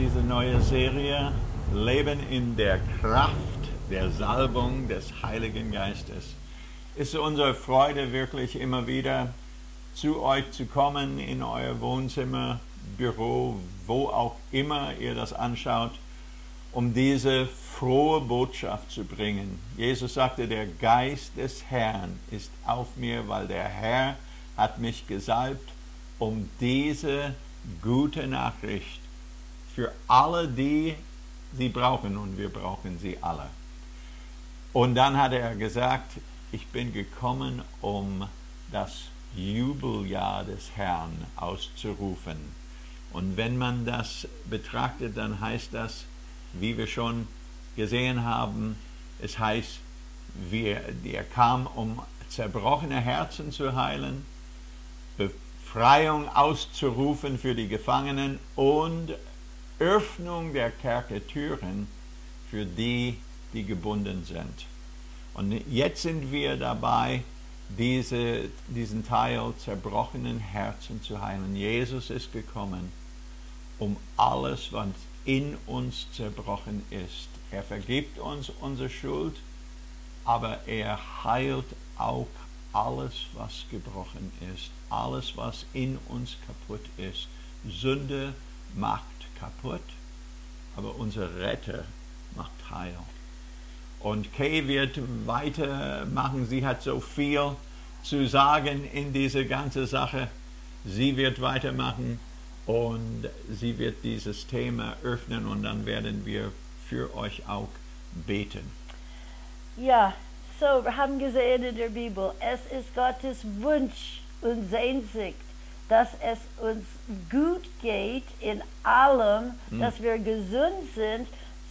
Dieser neuen Serie Leben in der Kraft der Salbung des Heiligen Geistes. Es ist unsere Freude wirklich immer wieder zu euch zu kommen in euer Wohnzimmer, Büro, wo auch immer ihr das anschaut, um diese frohe Botschaft zu bringen. Jesus sagte, der Geist des Herrn ist auf mir, weil der Herr hat mich gesalbt, um diese gute Nachricht für alle, die sie brauchen, und wir brauchen sie alle. Und dann hat er gesagt, ich bin gekommen, um das Jubeljahr des Herrn auszurufen. Und wenn man das betrachtet, dann heißt das, wie wir schon gesehen haben, es heißt, wir, er kam, um zerbrochene Herzen zu heilen, Befreiung auszurufen für die Gefangenen und Öffnung der Kerkertüren für die, die gebunden sind. Und jetzt sind wir dabei, diese, diesen Teil zerbrochenen Herzen zu heilen. Jesus ist gekommen, um alles, was in uns zerbrochen ist. Er vergibt uns unsere Schuld, aber er heilt auch alles, was gebrochen ist, alles, was in uns kaputt ist. Sünde macht kaputt, aber unser Retter macht heil. Und Kay wird weitermachen. Sie hat so viel zu sagen in diese ganze Sache. Sie wird weitermachen und sie wird dieses Thema öffnen und dann werden wir für euch auch beten. Ja, so, wir haben gesehen in der Bibel, es ist Gottes Wunsch und Sehnsucht, dass es uns gut geht in allem, Mhm. dass wir gesund sind,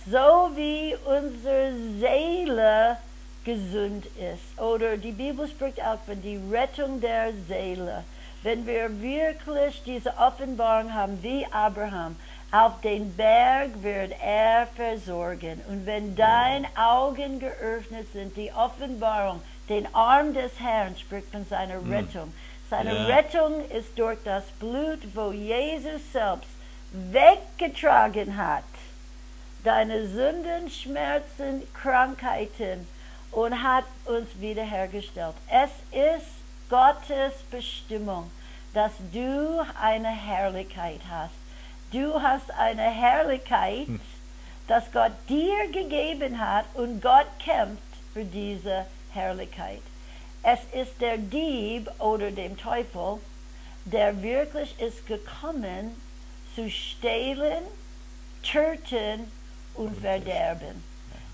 so wie unsere Seele gesund ist. Oder die Bibel spricht auch von die Rettung der Seele. Wenn wir wirklich diese Offenbarung haben wie Abraham, auf den Berg wird er versorgen. Und wenn deine Augen geöffnet sind, die Offenbarung, den Arm des Herrn spricht von seiner Rettung. Seine Ja. Rettung ist durch das Blut, wo Jesus selbst weggetragen hat. Deine Sünden, Schmerzen, Krankheiten und hat uns wiederhergestellt. Es ist Gottes Bestimmung, dass du eine Herrlichkeit hast. Du hast eine Herrlichkeit, dass Gott dir gegeben hat und Gott kämpft für diese Herrlichkeit. Es ist der Dieb oder dem Teufel, der wirklich ist gekommen, zu stehlen, töten und verderben.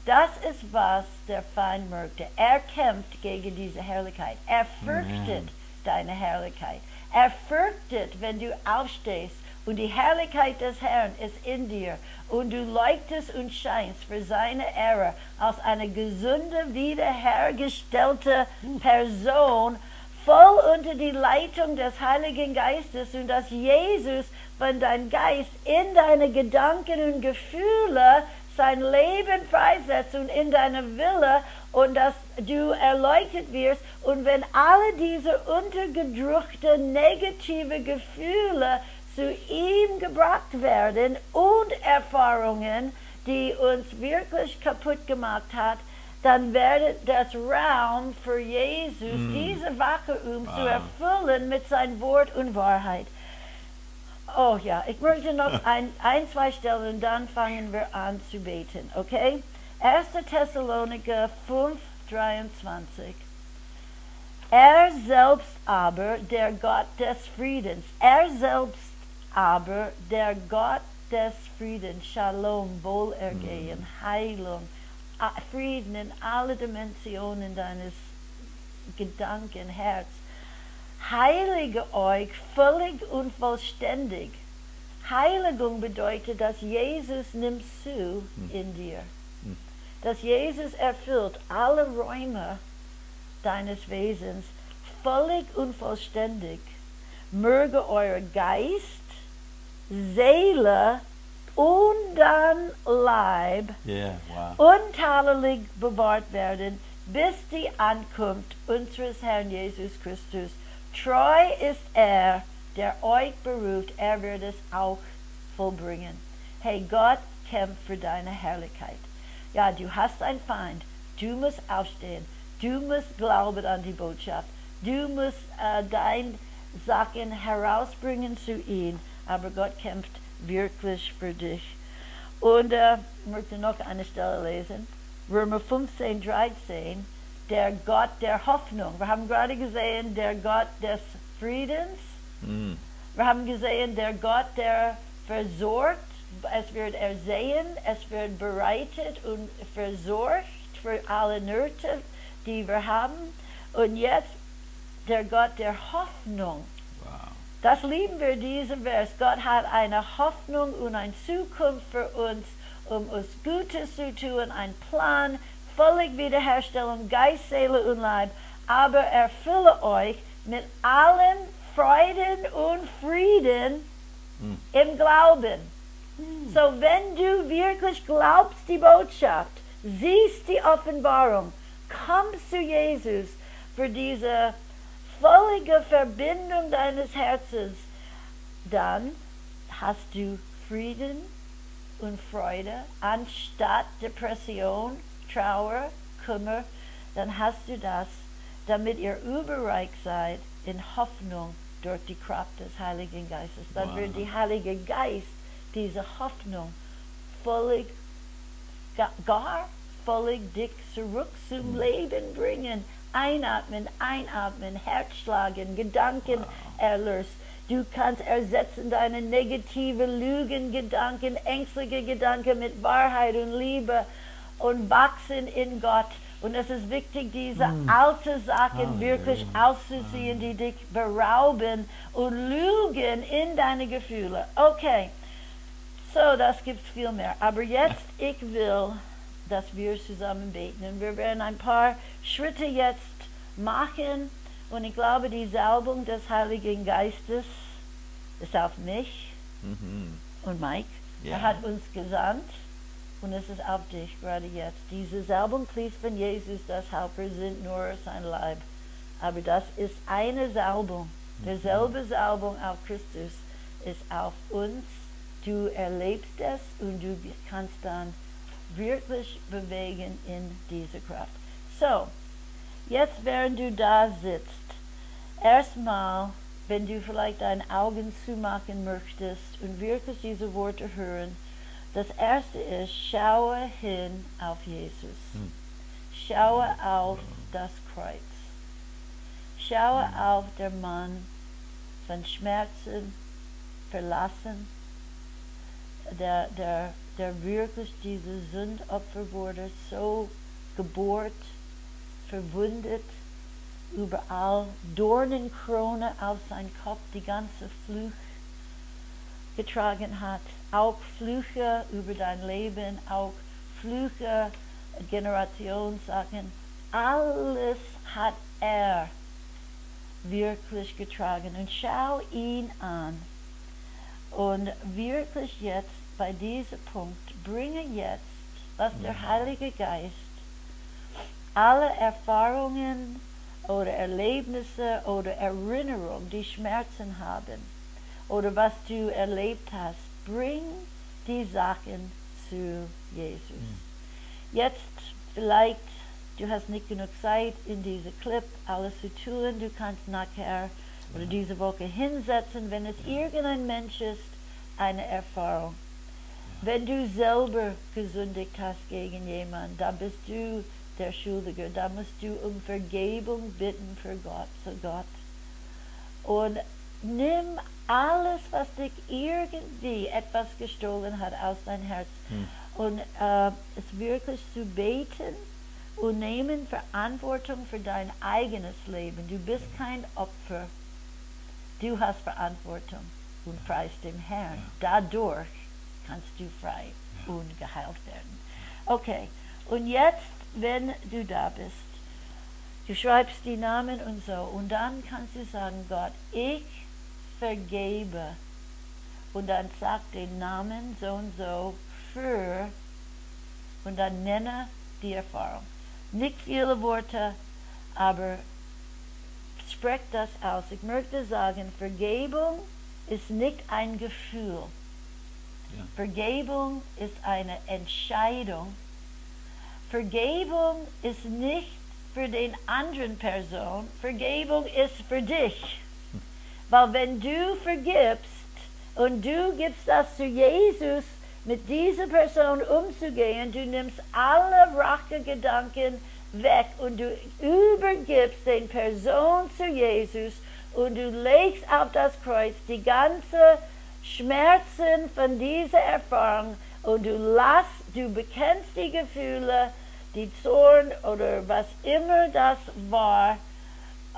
Das ist, was der Feind möchte. Er kämpft gegen diese Herrlichkeit. Er fürchtet Amen. deine Herrlichkeit. Er fürchtet, wenn du aufstehst und die Herrlichkeit des Herrn ist in dir. Und du leuchtest und scheinst für seine Ehre als eine gesunde, wiederhergestellte Person, voll unter die Leitung des Heiligen Geistes. Und dass Jesus, wenn dein Geist in deine Gedanken und Gefühle sein Leben freisetzt und in deine Wille und dass du erleuchtet wirst. Und wenn alle diese untergedrückten negative Gefühle zu ihm gebracht werden und Erfahrungen, die uns wirklich kaputt gemacht hat, dann wird das Raum für Jesus, diese Vakuum zu Wow. erfüllen mit sein Wort und Wahrheit. Oh ja, ich möchte noch ein, ein, zwei Stellen und dann fangen wir an zu beten, okay? 1. Thessaloniker 5, 23. Er selbst aber, der Gott des Friedens, er selbst aber, der Gott des Friedens, Shalom, Wohlergehen, Heilung, A- Frieden in alle Dimensionen deines Gedanken, Herz, heilige euch völlig und vollständig. Heiligung bedeutet, dass Jesus nimmt zu in dir. Dass Jesus erfüllt alle Räume deines Wesens völlig und vollständig. Möge euer Geist, Seele und dann Leib Yeah, wow. untadelig bewahrt werden, bis die Ankunft unseres Herrn Jesus Christus. Treu ist er, der euch beruft, er wird es auch vollbringen. Hey, Gott kämpft für deine Herrlichkeit. Ja, du hast einen Feind. Du musst aufstehen. Du musst glauben an die Botschaft. Du musst äh, dein Sachen herausbringen zu ihm. Aber Gott kämpft wirklich für dich. Und äh, ich möchte noch eine Stelle lesen. Römer 15, 13. Der Gott der Hoffnung. Wir haben gerade gesehen, der Gott des Friedens. Mm. Wir haben gesehen, der Gott, der versorgt, es wird ersehen, es wird bereitet und versorgt für alle Nöte, die wir haben. Und jetzt der Gott der Hoffnung. Wow. Das lieben wir, diesen Vers. Gott hat eine Hoffnung und eine Zukunft für uns, um uns Gutes zu tun, ein Plan, völlig Wiederherstellung, Geist, Seele und Leib. Aber erfülle euch mit allen Freuden und Frieden Mm. im Glauben. So, wenn du wirklich glaubst die Botschaft, siehst die Offenbarung, kommst zu Jesus für diese völlige Verbindung deines Herzens, dann hast du Frieden und Freude anstatt Depression, Trauer, Kummer, dann hast du das, damit ihr überreich seid in Hoffnung durch die Kraft des Heiligen Geistes. Dann Wow. wird der Heilige Geist diese Hoffnung völlig, ga- gar völlig dich zurück zum Leben bringen. Einatmen, einatmen, Herzschlagen, Gedanken erlöst. Du kannst ersetzen deine negative Lügengedanken, ängstliche Gedanken mit Wahrheit und Liebe und wachsen in Gott. Und es ist wichtig, diese alte Sachen wirklich auszuziehen, die dich berauben und lügen in deine Gefühle. Okay, so das gibt viel mehr. Aber jetzt, ich will, dass wir zusammen beten. Und wir werden ein paar Schritte jetzt machen. Und ich glaube, die Salbung des Heiligen Geistes ist auf mich Mhm. und Mike. Ja. Er hat uns gesandt und es ist auf dich gerade jetzt. Diese Salbung fließt von Jesus, das Haupt, wir sind nur sein Leib. Aber das ist eine Salbung. Derselbe Salbung auf Christus ist auf uns. Du erlebst es und du kannst dann wirklich bewegen in diese Kraft. So, jetzt während du da sitzt, erstmal, wenn du vielleicht deine Augen zumachen möchtest und wirklich diese Worte hören, das erste ist, schaue hin auf Jesus. Hm. Schaue auf das Kreuz. Schaue auf der Mann von Schmerzen verlassen, der, der, der wirklich diese Sündopfer wurde, so gebohrt, verwundet, überall Dornenkrone auf sein Kopf, die ganze Fluch getragen hat. Auch Flüche über dein Leben, auch Flüche, Generationssachen, alles hat er wirklich getragen. Und schau ihn an. Und wirklich jetzt bei diesem Punkt, bringe jetzt, was der Heilige Geist alle Erfahrungen oder Erlebnisse oder Erinnerungen, die Schmerzen haben oder was du erlebt hast, bring die Sachen zu Jesus. Jetzt vielleicht, du hast nicht genug Zeit in diese Clip alles zu tun, du kannst nachher oder diese Woche hinsetzen, wenn es irgendein Mensch ist, eine Erfahrung. Wenn du selber gesündigt hast gegen jemanden, da bist du der Schuldige, da musst du um Vergebung bitten für Gott, zu Gott. Und nimm alles, was dich irgendwie etwas gestohlen hat, aus dein Herz. Hm. Und äh, es wirklich zu beten und nehmen Verantwortung für dein eigenes Leben. Du bist kein Opfer. Du hast Verantwortung und preist dem Herrn. Dadurch kannst du frei und geheilt werden. Okay, und jetzt, wenn du da bist, du schreibst die Namen und so, und dann kannst du sagen, Gott, ich vergebe. Und dann sag den Namen so und so für, und dann nenne die Erfahrung. Nicht viele Worte, aber sprech das aus. Ich möchte sagen, Vergebung ist nicht ein Gefühl. Ja. Vergebung ist eine Entscheidung. Vergebung ist nicht für den anderen Person, Vergebung ist für dich. Weil wenn du vergibst und du gibst das zu Jesus, mit dieser Person umzugehen, du nimmst alle Rachegedanken weg und du übergibst den Person zu Jesus und du legst auf das Kreuz die ganze Schmerzen von dieser Erfahrung und du lass, du bekennst die Gefühle, die Zorn oder was immer das war,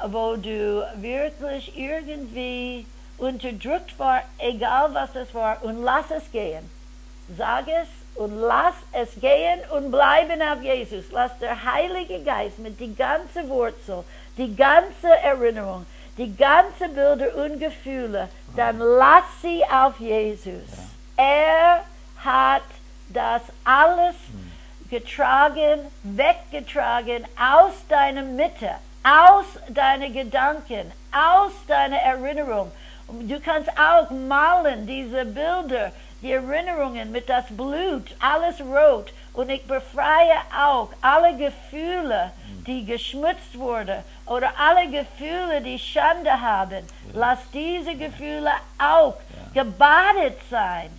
wo du wirklich irgendwie unterdrückt war, egal was es war, und lass es gehen. Sag es und lass es gehen und bleiben auf Jesus. Lass der Heilige Geist mit die ganze Wurzel, die ganze Erinnerung, die ganze Bilder und Gefühle, dann lass sie auf Jesus. Er hat das alles getragen, weggetragen aus deiner Mitte, aus deinen Gedanken, aus deiner Erinnerung. Du kannst auch malen diese Bilder, die Erinnerungen mit das Blut, alles rot. Und ich befreie auch alle Gefühle, die geschmutzt wurden oder alle Gefühle, die Schande haben. Lass diese Gefühle auch gebadet sein,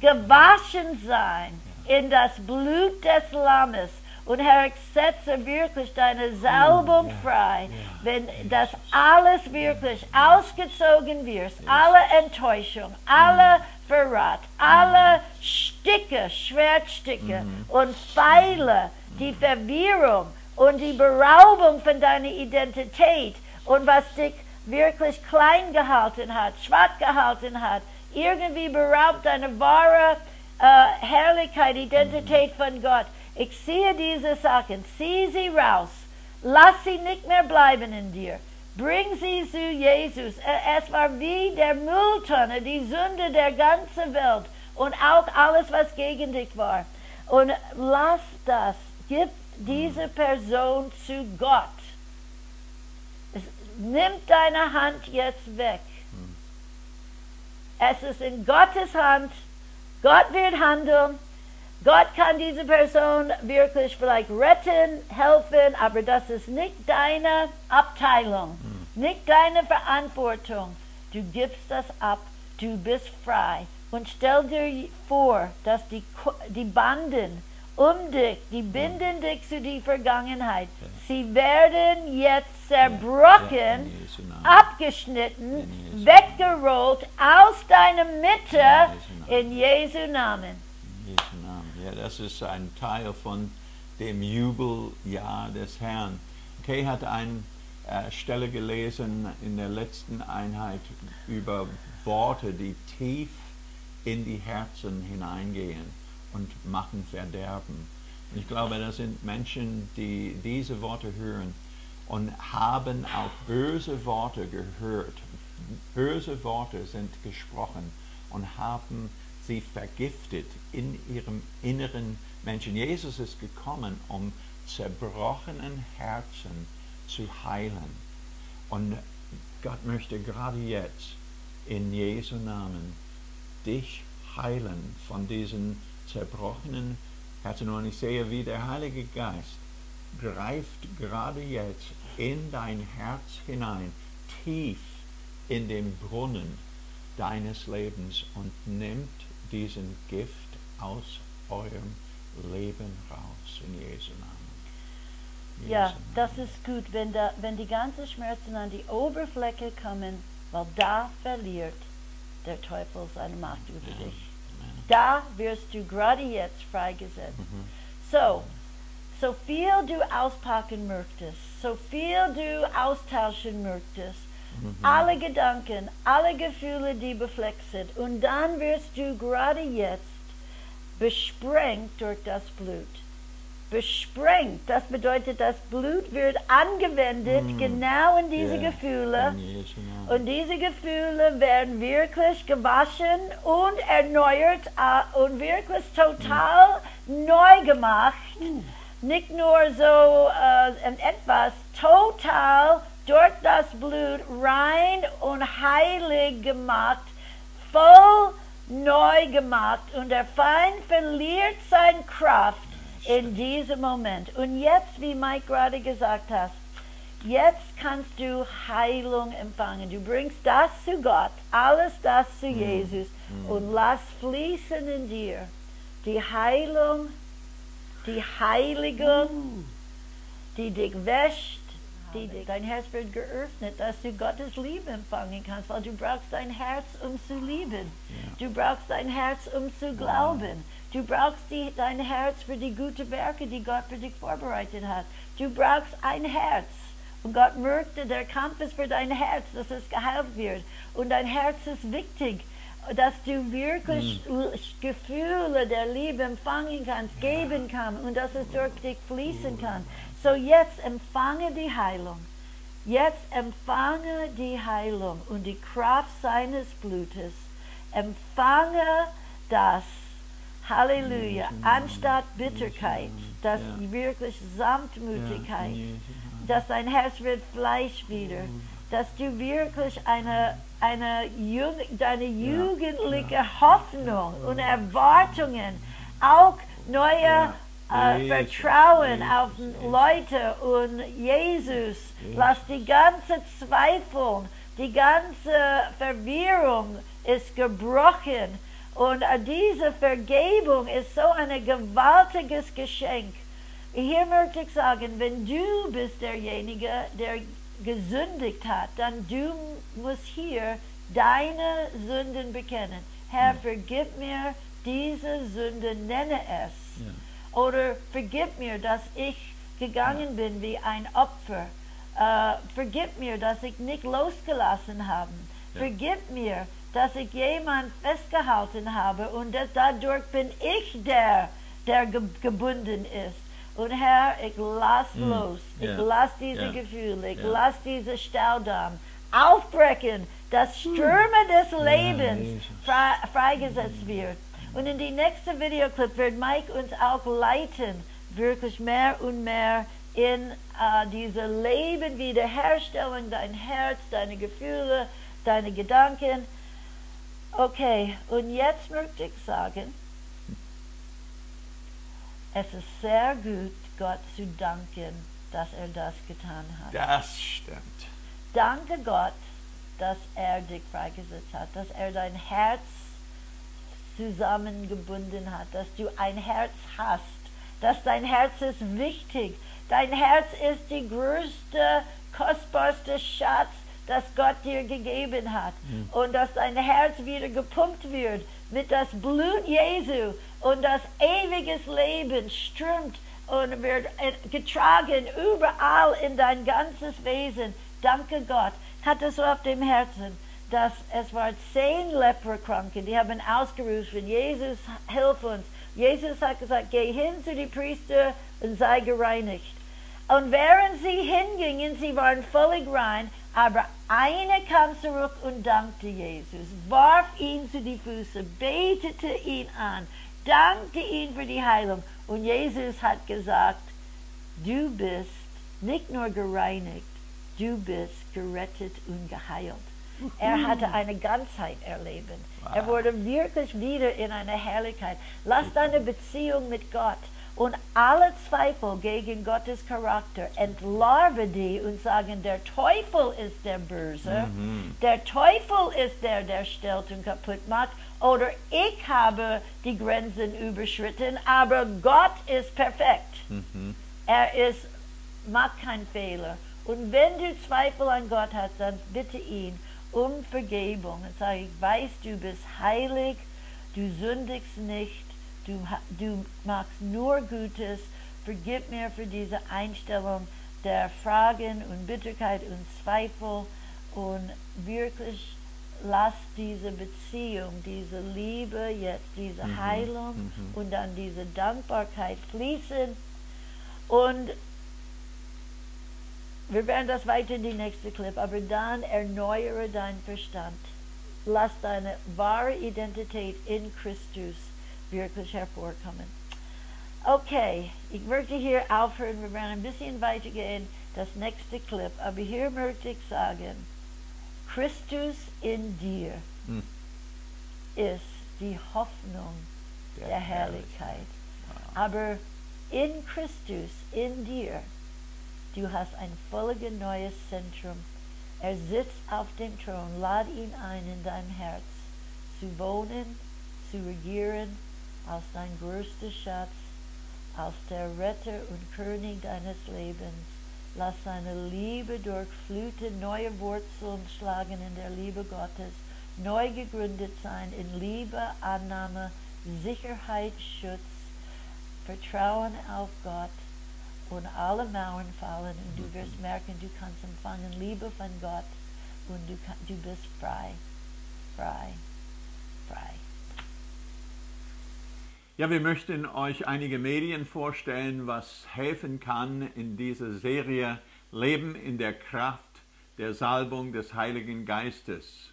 gewaschen sein in das Blut des Lammes. Und Herr, ich setze wirklich deine Salbung frei, wenn das alles wirklich ausgezogen wird, alle Enttäuschung, alle Verrat, alle Sticke, Schwertsticke und Pfeile, die Verwirrung und die Beraubung von deiner Identität und was dich wirklich klein gehalten hat, schwach gehalten hat, irgendwie beraubt deine wahre äh, Herrlichkeit, Identität von Gott. Ich sehe diese Sachen, zieh sie raus, lass sie nicht mehr bleiben in dir. Bring sie zu Jesus. Es war wie der Mülltonne, die Sünde der ganzen Welt und auch alles, was gegen dich war. Und lass das, gib diese Person zu Gott. Es, nimm deine Hand jetzt weg. Es ist in Gottes Hand. Gott wird handeln. Gott kann diese Person wirklich vielleicht retten, helfen, aber das ist nicht deine Abteilung, nicht deine Verantwortung. Du gibst das ab, du bist frei. Und stell dir vor, dass die, die Banden um dich, die binden dich zu die Vergangenheit, sie werden jetzt zerbrochen, Ja, abgeschnitten, weggerollt aus deiner Mitte in Jesu Namen. In Jesu Namen. Ja, das ist ein Teil von dem Jubeljahr des Herrn. Kay hat eine äh, Stelle gelesen in der letzten Einheit über Worte, die tief in die Herzen hineingehen und machen Verderben. Und ich glaube, das sind Menschen, die diese Worte hören und haben auch böse Worte gehört. Böse Worte sind gesprochen und haben sie vergiftet in ihrem inneren Menschen. Jesus ist gekommen, um zerbrochenen Herzen zu heilen. Und Gott möchte gerade jetzt in Jesu Namen dich heilen von diesen zerbrochenen Herzen. Und ich sehe, wie der Heilige Geist greift gerade jetzt in dein Herz hinein, tief in den Brunnen deines Lebens und nimmt diesen Gift aus eurem Leben raus in Jesu Namen. In Ja, Jesu das Namen. ist gut, wenn, da, wenn die ganzen Schmerzen an die Oberfläche kommen, weil da verliert der Teufel seine Macht über Ja. dich. Da wirst du gerade jetzt freigesetzt. Mhm. So, so viel du auspacken möchtest, so viel du austauschen möchtest, Mhm. alle Gedanken, alle Gefühle, die befleckt sind, und dann wirst du gerade jetzt besprengt durch das Blut. Besprengt, das bedeutet, das Blut wird angewendet Mm. genau in diese Ja, Gefühle. Namen. Und diese Gefühle werden wirklich gewaschen und erneuert äh, und wirklich total neu gemacht. Nicht nur so in etwas, total durch das Blut rein und heilig gemacht, voll neu gemacht. Und der Feind verliert seine Kraft in diesem Moment. Und jetzt, wie Mike gerade gesagt hat, jetzt kannst du Heilung empfangen. Du bringst das zu Gott, alles das zu Jesus. Und lass fließen in dir die Heilung, die Heiligung, die dich wäscht, dich, dein Herz wird geöffnet, dass du Gottes Liebe empfangen kannst, weil du brauchst dein Herz, um zu lieben. Du brauchst dein Herz, um zu glauben. Du brauchst die, dein Herz für die guten Werke, die Gott für dich vorbereitet hat. Du brauchst ein Herz. Und Gott möchte, der Kampf ist für dein Herz, dass es geheilt wird. Und dein Herz ist wichtig, dass du wirklich Gefühle der Liebe empfangen kannst, geben kannst und dass es durch dich fließen kann. So jetzt empfange die Heilung. Jetzt empfange die Heilung und die Kraft seines Blutes. Empfange das. Halleluja. Anstatt Bitterkeit, das wirklich Sanftmütigkeit, dass dein Herz wird Fleisch wieder, dass du wirklich eine, eine deine jugendliche Hoffnung und Erwartungen, auch neue äh, Vertrauen auf Leute und Jesus, lass die ganze Zweifel, die ganze Verwirrung ist gebrochen und äh, diese Vergebung ist so ein gewaltiges Geschenk. Hier möchte ich sagen, wenn du bist derjenige, der gesündigt hat, dann du musst hier deine Sünden bekennen. Herr, vergib mir diese Sünde, nenne es. Ja. Oder vergib mir, dass ich gegangen bin wie ein Opfer. Äh, vergib mir, dass ich nicht losgelassen habe. Ja. Vergib mir, dass ich jemand festgehalten habe und dass dadurch bin ich der, der ge gebunden ist. Und Herr, ich lass Mm, los. Ich ja, lass diese ja, Gefühle, ich ja. lass diese Staudamm aufbrechen, dass Stürme des Lebens freigesetzt wird. Und in die nächste Videoclip wird Mike uns auch leiten, wirklich mehr und mehr in äh, diese Leben Wiederherstellung, dein Herz, deine Gefühle, deine Gedanken. Okay, und jetzt möchte ich sagen, es ist sehr gut, Gott zu danken, dass er das getan hat. Das stimmt. Danke Gott, dass er dich freigesetzt hat, dass er dein Herz zusammengebunden hat, dass du ein Herz hast, dass dein Herz ist wichtig. Dein Herz ist die größte, kostbarste Schatz, das Gott dir gegeben hat. Und dass dein Herz wieder gepumpt wird mit das Blut Jesu und das ewiges Leben strömt und wird äh, getragen überall in dein ganzes Wesen. Danke Gott. Ich hatte so auf dem Herzen, dass es war zehn Leperkranken, die haben ausgerufen, Jesus, hilf uns. Jesus hat gesagt, geh hin zu den Priester und sei gereinigt. Und während sie hingingen, sie waren völlig rein, aber einer kam zurück und dankte Jesus, warf ihn zu die Füße, betete ihn an, dankte ihn für die Heilung. Und Jesus hat gesagt, du bist nicht nur gereinigt, du bist gerettet und geheilt. Er hatte eine Ganzheit erleben. Er wurde wirklich wieder in eine Herrlichkeit. Lass deine Beziehung mit Gott und alle Zweifel gegen Gottes Charakter entlarve die und sagen, der Teufel ist der Böse, der Teufel ist der, der stellt und kaputt macht, oder ich habe die Grenzen überschritten, aber Gott ist perfekt. Er ist, macht keinen Fehler. Und wenn du Zweifel an Gott hast, dann bitte ihn um Vergebung. Und sage, ich weiß, du bist heilig, du sündigst nicht, du, du machst nur Gutes, vergib mir für diese Einstellung der Fragen und Bitterkeit und Zweifel. Und wirklich lass diese Beziehung, diese Liebe jetzt, diese Heilung und dann diese Dankbarkeit fließen. Und wir werden das weiter in die nächste Clip, aber dann erneuere deinen Verstand. Lass deine wahre Identität in Christus wirklich hervorkommen. Okay, ich möchte hier aufhören, wir werden ein bisschen weitergehen, das nächste Clip, aber hier möchte ich sagen, Christus in dir Hm. ist die Hoffnung Der der Herrlichkeit. Aber in Christus, in dir, du hast ein völlig neues Zentrum. Er sitzt auf dem Thron. Lad ihn ein in dein Herz, zu wohnen, zu regieren, als dein größter Schatz, als der Retter und König deines Lebens. Lass seine Liebe durchfluten, neue Wurzeln schlagen in der Liebe Gottes, neu gegründet sein in Liebe, Annahme, Sicherheit, Schutz, Vertrauen auf Gott und alle Mauern fallen und du wirst merken, du kannst empfangen Liebe von Gott und du, du bist frei, frei, frei. Ja, wir möchten euch einige Medien vorstellen, was helfen kann in dieser Serie Leben in der Kraft der Salbung des Heiligen Geistes.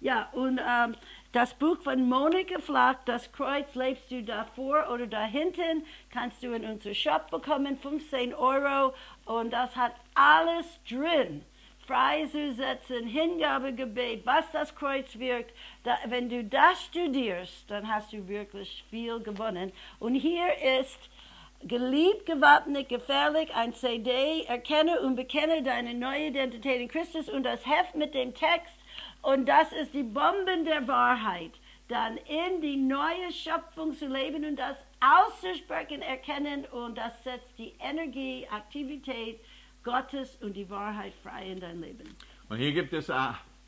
Ja, und ähm, das Buch von Monika Flack, das Kreuz, lebst du davor oder dahinten, kannst du in unserem Shop bekommen, 15 Euro. Und das hat alles drin. Freizusetzen, Hingabegebet, was das Kreuz wirkt. Da, wenn du das studierst, dann hast du wirklich viel gewonnen. Und hier ist Geliebt, gewappnet, gefährlich, ein CD, erkenne und bekenne deine neue Identität in Christus und das Heft mit dem Text und das ist die Bomben der Wahrheit. Dann in die neue Schöpfung zu leben und das auszusprechen, erkennen und das setzt die Energie, Aktivität Gottes und die Wahrheit frei in dein Leben. Und hier gibt es äh,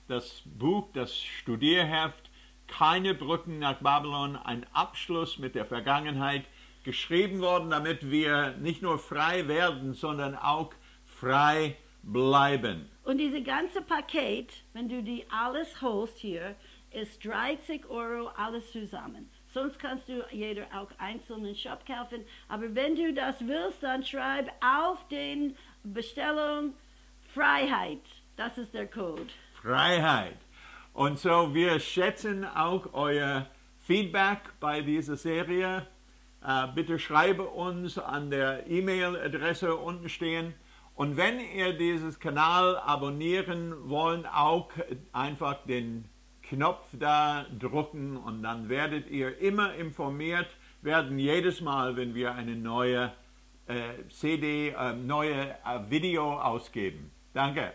das Buch, das Studierheft, keine Brücken nach Babylon, ein Abschluss mit der Vergangenheit, geschrieben worden, damit wir nicht nur frei werden, sondern auch frei bleiben. Und diese ganze Paket, wenn du die alles holst hier, ist 30 Euro alles zusammen. Sonst kannst du jeder auch einzeln im Shop kaufen. Aber wenn du das willst, dann schreib auf den Bestellung Freiheit. Das ist der Code. Freiheit. Und so, wir schätzen auch euer Feedback bei dieser Serie. Äh, bitte schreibe uns an der E-Mail-Adresse unten stehen. Und wenn ihr dieses Kanal abonnieren wollt, auch einfach den Knopf da drücken und dann werdet ihr immer informiert werden, jedes Mal, wenn wir eine neue äh, CD, äh, neue äh, Video ausgeben. Danke.